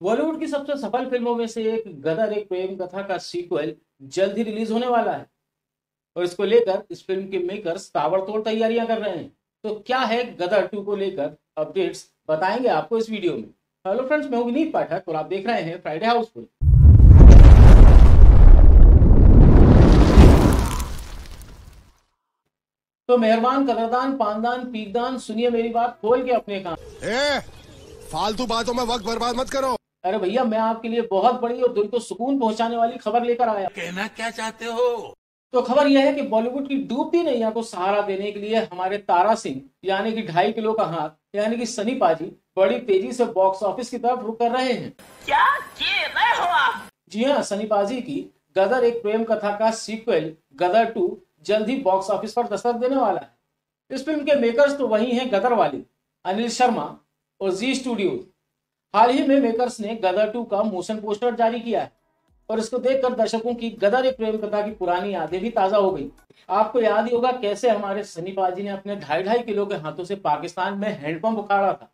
बॉलीवुड की सबसे सफल फ़िल्मों में से एक गदर एक प्रेम कथा का सीक्वल जल्द ही रिलीज़ होने वाला है। और इसको लेकर इस फ़िल्म के मेकर्स ताबड़तोड़ तैयारियाँ कर रहे हैं। तो क्या है गदर टू को लेकर अपडेट्स बताएँगे आपको इस वीडियो में। हेलो फ्रेंड्स मैं विनीत पाठक और आप देख रहे हैं फ्राइडे हाउसफुल तो मेहरबान कदरदान पानदान पीकदान सुनिए मेरी बात, खोल के अपने काम। फालतू बातों में वक्त बर्बाद मत करो। अरे भैया मैं आपके लिए बहुत बड़ी और दिल को सुकून पहुँचाने वाली खबर लेकर आया। कहना क्या चाहते हो? तो खबर यह है कि बॉलीवुड की डूबती नैया को सहारा देने के लिए हमारे तारा सिंह यानी कि ढाई किलो का हाथ यानी कि सनी पाजी बड़ी तेज़ी से बॉक्स ऑफ़िस की तरफ़ रुक कर रहे हैं। क्या रहे हो आप? जी हाँ सनी पाजी की गदर एक प्रेम कथा का सीक्वल गदर टू जल्द ही बॉक्स ऑफ़िस पर दस्तक देने वाला है। इस फ़िल्म के मेकर्स तो वही हैं गदर वाले अनिल शर्मा और जी स्टूडियो हाल ही में मेकर्स ने गदर टू का मोशन पोस्टर जारी किया है और इसको देखकर दर्शकों की गदर एक प्रेम कथा की पुरानी यादें भी ताज़ा हो गई। आपको याद ही होगा कैसे हमारे सनी पाजी ने अपने ढाई ढाई किलो के हाथों से पाकिस्तान में हैंडपंप उखाड़ा था।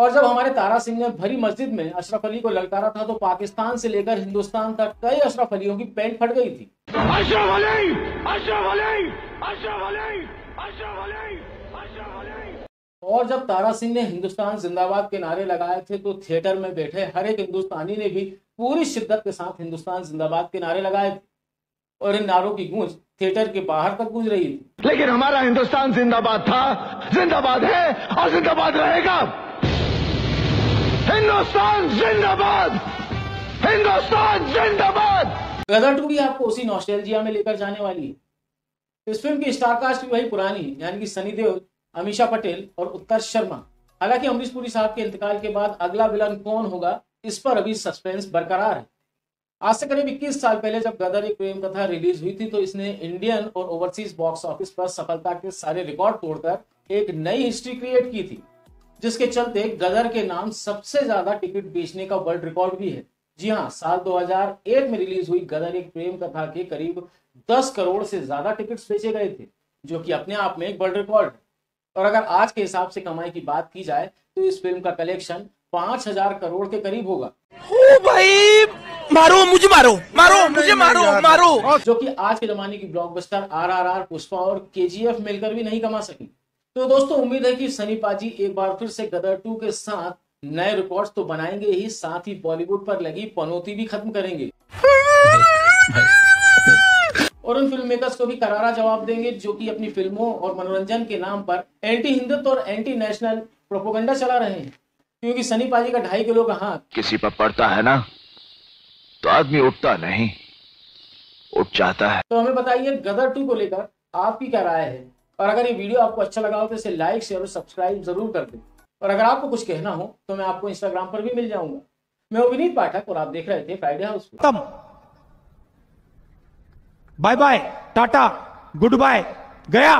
और जब हमारे तारा सिंह ने भरी मस्जिद में अशरफ अली को ललकारा था तो पाकिस्तान से लेकर हिंदुस्तान तक कई अशरफ अलियों की पैंट फट गई थी। अशरफ अली! अशरफ अली! अशरफ अली! अशरफ अली! अशरफ अली! और जब तारा सिंह ने हिंदुस्तान जिंदाबाद के नारे लगाए थे तो थिएटर में बैठे हर एक हिंदुस्तानी ने भी पूरी शिद्दत के साथ हिंदुस्तान जिंदाबाद के नारे लगाए थे। और इन नारों की गूंज थिएटर के बाहर तक गूंज रही थी। लेकिन हमारा हिंदुस्तान जिंदाबाद था। जिंदाबाद है और जिंदाबाद रहेगा। हिंदुस्तान जिंदाबाद! हिंदुस्तान जिंदाबाद! गदर टू भी आपको उसी नॉस्टैल्जिया में लेकर जाने वाली है। इस फ़िल्म की स्टारकास्ट भी वही पुरानी है, यानी कि सनी देओल अमीशा पटेल और उत्कर्ष शर्मा। हालाँकि अमरीश पुरी साहब के इंतकाल के बाद अगला विलन कौन होगा इस पर अभी सस्पेंस बरकरार है। आज से करीब 21 साल पहले जब गदर एक प्रेम कथा रिलीज़ हुई थी तो इसने इंडियन और ओवरसीज बॉक्स ऑफ़िस पर सफलता के सारे रिकॉर्ड तोड़कर एक नई हिस्ट्री क्रिएट की थी। जिसके चलते गदर के नाम सबसे ज़्यादा टिकट बेचने का वर्ल्ड रिकॉर्ड भी है। जी हाँ साल 2001 में रिलीज़ हुई गदर एक प्रेम कथा के करीब 10 करोड़ से ज़्यादा टिकट्स बेचे गए थे जो कि अपने आप में एक वर्ल्ड रिकॉर्ड है। और अगर आज के हिसाब से कमाई की बात की जाए तो इस फ़िल्म का कलेक्शन 5000 करोड़ के करीब होगा। ओ भाई मारो मुझे मारो मारो मुझे मारो मारो। जो कि आज के जमाने की ब्लॉकबस्टर आरआरआर पुष्पा और केजीएफ मिलकर भी नहीं कमा सकी। तो दोस्तों उम्मीद है कि सनी पाजी एक बार फिर से गदर टू के साथ नए रिकॉर्ड्स तो बनाएँगे ही साथ ही बॉलीवुड पर लगी पनौती भी खत्म करेंगे। और उन फ़िल्म मेकर्स को भी करारा जवाब देंगे जो कि अपनी फ़िल्मों और मनोरंजन के नाम पर एंटी हिंदुत्व और एंटी नेशनल प्रोपोगंडा चला रहे हैं। क्योंकि सनी पाजी का ढाई किलो का हाथ। किसी पर पड़ता है ना तो आदमी उठता नहीं उठ जाता है। तो हमें बताइए गदर टू को लेकर आपकी क्या राय है? और अगर ये वीडियो आपको अच्छा लगा हो तो इसे लाइक शेयर और सब्सक्राइब ज़रूर कर दें। और अगर आपको कुछ कहना हो तो मैं आपको इंस्टाग्राम पर भी मिल जाऊँगा। मैं विनीत पाठक और आप देख रहे थे Friday house bye bye tata goodbye गया